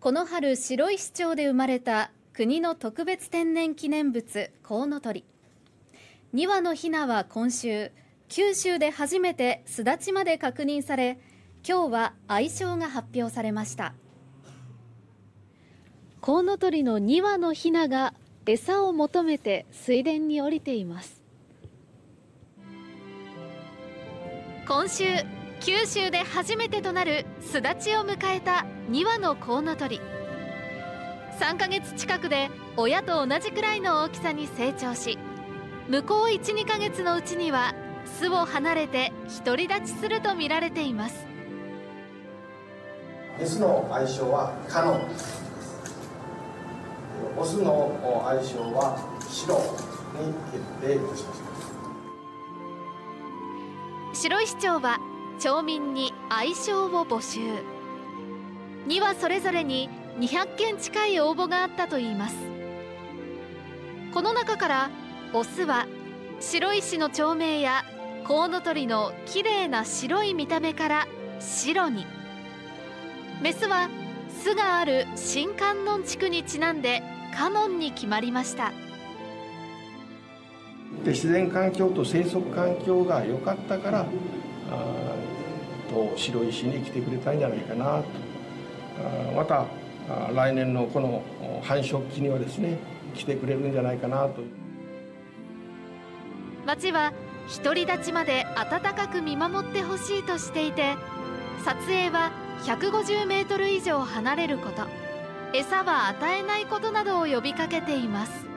この春白石町で生まれた国の特別天然記念物コウノトリ。2羽のヒナは今週九州で初めて巣立ちまで確認され今日は愛称が発表されました。コウノトリの2羽のヒナが餌を求めて水田に降りています。今週九州で初めてとなる巣立ちを迎えた2羽のコウノトリ3ヶ月近くで親と同じくらいの大きさに成長し向こう12ヶ月のうちには巣を離れて独り立ちすると見られています。メスの愛称はカノンオスの愛称はシロに決定いたしました。白石町は町民に愛称を募集2羽それぞれに200件近い応募があったといいます。この中からオスは白石の町名やコウノトリの綺麗な白い見た目から白に。メスは巣がある新観音地区にちなんでカノンに決まりました。で自然環境と生息環境が良かったからあと白石に来てくれたんじゃないかなと。また来年のこの繁殖期にはですね来てくれるんじゃないかなと。町は独り立ちまで温かく見守ってほしいとしていて撮影は150メートル以上離れること餌は与えないことなどを呼びかけています。